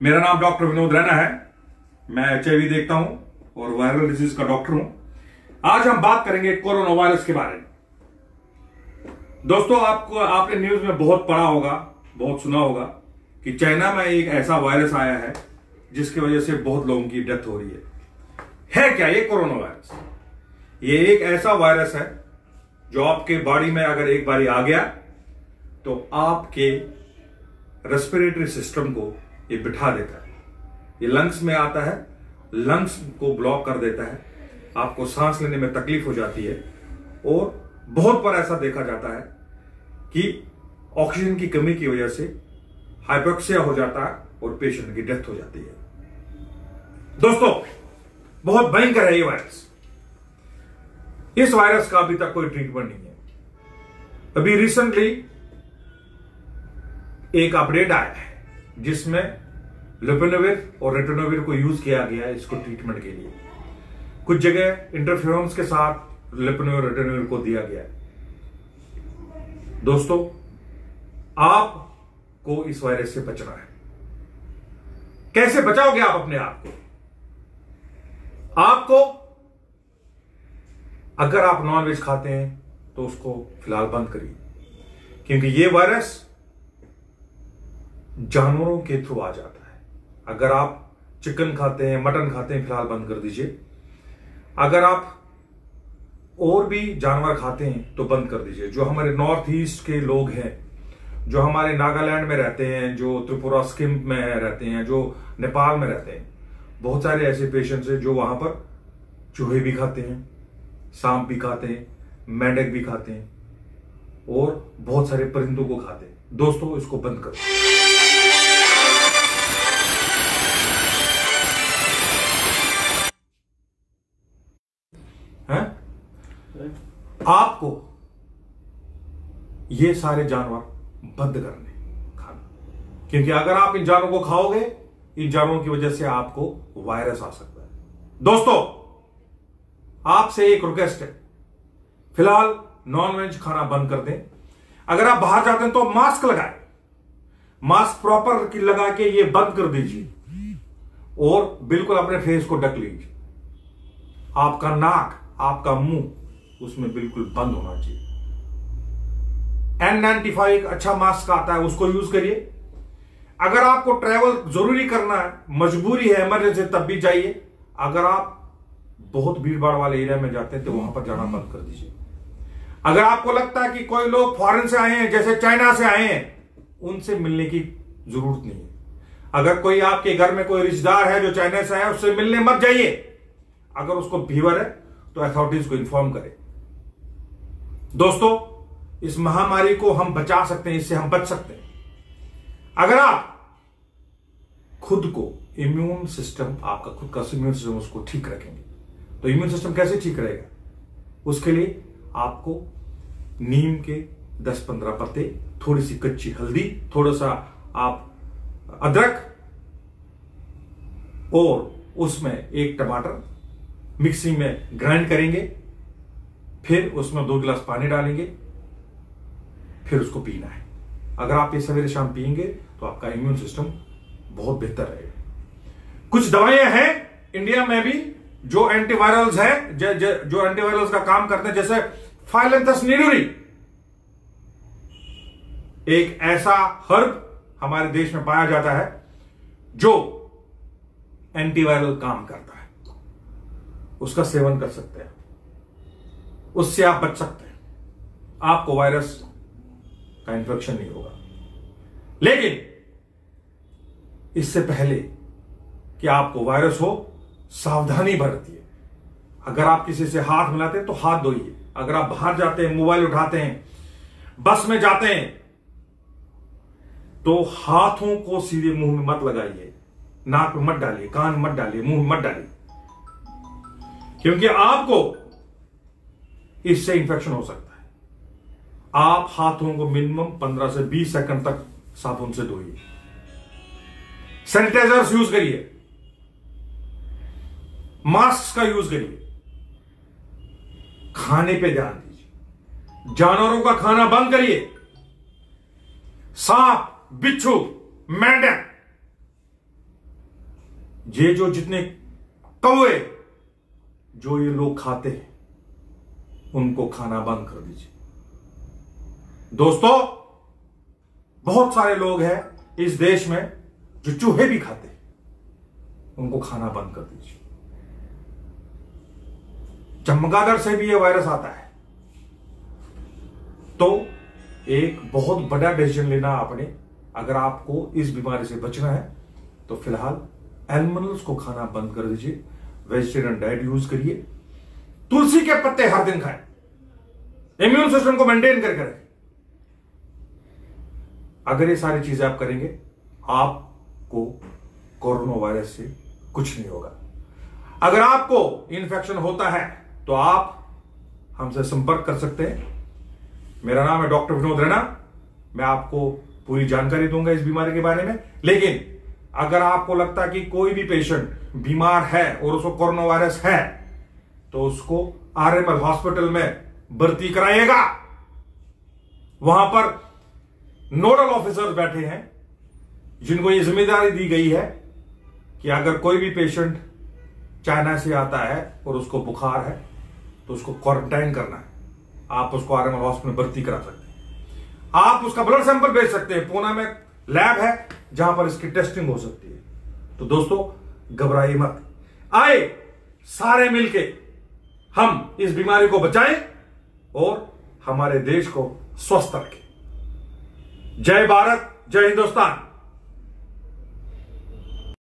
मेरा नाम डॉक्टर विनोद रैना है। मैं एच देखता हूँ और वायरल डिज़ीज़ का डॉक्टर हूँ। आज हम बात करेंगे कोरोना वायरस के बारे में। दोस्तों, आपको, आपने न्यूज़ में बहुत पढ़ा होगा, बहुत सुना होगा कि चाइना में एक ऐसा वायरस आया है, जिसकी वजह से बहुत लोगों की डेथ हो रही है। है क्या ये कोरोना वायरस? ये एक ऐसा वायरस है जो आपके बॉडी में अगर एक बारी आ गया तो आपके रेस्पिरेटरी सिस्टम को ये बिठा देता है। ये लंग्स में आता है लंग्स को ब्लॉक कर देता है। आपको सांस लेने में तकलीफ़ हो जाती है। और बहुत बार ऐसा देखा जाता है कि ऑक्सीजन की कमी की वजह से हाइपोक्सिया हो जाता है और पेशेंट की डेथ हो जाती है। दोस्तों, बहुत भयंकर है ये वायरस इस वायरस का अभी तक कोई ट्रीटमेंट नहीं है। अभी रिसेंटली एक अपडेट आया है। जिसमें लेपेनोविर और रेटोनोविर को यूज़ किया गया है इसको ट्रीटमेंट के लिए। कुछ जगह इंटरफेरेंस के साथ लेपेनोविर रेटोनोविर को दिया गया है। दोस्तों, आपको इस वायरस से बचना है। कैसे बचाओगे आप अपने आप को? आपको, अगर आप नॉनवेज खाते हैं तो उसको फ़िलहाल बंद करिए। क्योंकि ये वायरस जानवरों के थ्रू आ जाता है। अगर आप चिकन खाते हैं, मटन खाते हैं, फ़िलहाल बंद कर दीजिए। अगर आप और भी जानवर खाते हैं तो बंद कर दीजिए। जो हमारे नॉर्थ ईस्ट के लोग हैं, जो हमारे नागालैंड में रहते हैं, जो त्रिपुरा स्किम में रहते हैं, जो नेपाल में रहते हैं, बहुत सारे ऐसे पेशेंट्स हैं जो वहाँ पर चूहे भी खाते हैं, सांप भी खाते हैं, मेंढक भी खाते हैं, और बहुत सारे परिंदों को खाते हैं। दोस्तों, इसको बंद करो। आपको ये सारे जानवर बंद करने, खाना। क्योंकि अगर आप इन जानवरों को खाओगे, इन जानवरों की वजह से आपको वायरस आ सकता है। दोस्तों, आपसे एक रिक्वेस्ट है। फ़िलहाल नॉनवेज खाना बंद कर दें। अगर आप बाहर जाते हैं तो मास्क लगाए। मास्क प्रॉपर लगा के ये बंद कर दीजिए। और बिल्कुल अपने फेस को ढक लीजिए। आपका नाक, आपका मुँह उसमें बिल्कुल बंद होना चाहिए। एन नाइन्टी फाइव एक अच्छा मास्क आता है, उसको यूज़ करिए। अगर आपको ट्रैवल ज़रूरी करना है, मजबूरी है इमरजेंसी तब भी जाइए। अगर आप बहुत भीड़ भाड़ वाले एरिया में जाते हैं तो वहाँ पर जाना बंद कर दीजिए। अगर आपको लगता है कि कोई लोग फॉरेन से आए हैं, जैसे चाइना से आए हैं, उनसे मिलने की ज़रूरत नहीं है। अगर कोई आपके घर में कोई रिश्तेदार है जो चाइना से आया उससे मिलने मत जाइए। अगर उसको फीवर है तो अथॉरिटीज को इन्फॉर्म करें। दोस्तों, इस महामारी को हम बचा सकते हैं, इससे हम बच सकते हैं। अगर आप खुद को इम्यून सिस्टम आपका खुद का इम्यून सिस्टम उसको ठीक रखेंगे तो इम्यून सिस्टम कैसे ठीक रहेगा? उसके लिए आपको नीम के 10-15 पत्ते थोड़ी सी कच्ची हल्दी थोड़ा सा आप अदरक, और उसमें एक टमाटर मिक्सी में ग्राइंड करेंगे। फिर उसमें दो गिलास पानी डालेंगे फिर उसको पीना है। अगर आप ये सवेरे शाम पिएँगे तो आपका इम्यून सिस्टम बहुत बेहतर रहेगा। कुछ दवाइयाँ हैं इंडिया में भी जो एंटीवायरल्स है ज, ज, जो एंटीवायरल्स का काम करते हैं जैसे फाइलेंथस निरूरी एक ऐसा हर्ब हमारे देश में पाया जाता है जो एंटीवायरल काम करता है। उसका सेवन कर सकते हैं। उससे आप बच सकते हैं। आपको वायरस का इन्फेक्शन नहीं होगा। लेकिन इससे पहले कि आपको वायरस हो, सावधानी बरतिए अगर आप किसी से हाथ मिलाते हैं तो हाथ धोइए। अगर आप बाहर जाते हैं, मोबाइल उठाते हैं, बस में जाते हैं तो हाथों को सीधे मुँह में मत लगाइए। नाक में मत डालिए, कान मत डालिए, मुँह में मत डालिए। क्योंकि आपको इससे इंफेक्शन हो सकता है। आप हाथों को मिनिमम 15 से 20 सेकंड तक साबुन से धोइए। सैनिटाइजर्स यूज़ करिए। मास्क का यूज़ करिए। खाने पे ध्यान दीजिए। जानवरों का खाना बंद करिए। सांप, बिच्छू, मेंढक, ये जो जितने कौए जो ये लोग खाते हैं उनको खाना बंद कर दीजिए। दोस्तों, बहुत सारे लोग हैं इस देश में जो चूहे भी खाते हैं। उनको खाना बंद कर दीजिए। चमगादड़ से भी ये वायरस आता है तो एक बहुत बड़ा डिसीज़न लेना आपने। अगर आपको इस बीमारी से बचना है तो फ़िलहाल एनिमल्स को खाना बंद कर दीजिए। वेजिटेरियन डाइट यूज़ करिए। तुलसी के पत्ते हर दिन खाएँ। इम्यून सिस्टम को मेंटेन करके रखें। अगर ये सारी चीज़ें आप करेंगे, आपको कोरोना वायरस से कुछ नहीं होगा। अगर आपको इन्फेक्शन होता है तो आप हमसे संपर्क कर सकते हैं। मेरा नाम है डॉक्टर विनोद रैना। मैं आपको पूरी जानकारी दूँगा इस बीमारी के बारे में। लेकिन अगर आपको लगता है कि कोई भी पेशेंट बीमार है और उसको कोरोना वायरस है तो उसको आरएमएल हॉस्पिटल में भर्ती कराएगा। वहाँ पर नोडल ऑफिसर्स बैठे हैं, जिनको ये ज़िम्मेदारी दी गई है कि अगर कोई भी पेशेंट चाइना से आता है और उसको बुखार है तो उसको क्वारंटाइन करना है। आप उसको आरएमएल हॉस्पिटल में भर्ती करा सकते हैं। आप उसका ब्लड सैंपल भेज सकते हैं। पूना में लैब है जहाँ पर इसकी टेस्टिंग हो सकती है। तो दोस्तों, घबराइए मत। आए, सारे मिलके हम इस बीमारी को बचाएँ। और हमारे देश को स्वस्थ रखें। जय भारत जय हिंदुस्तान।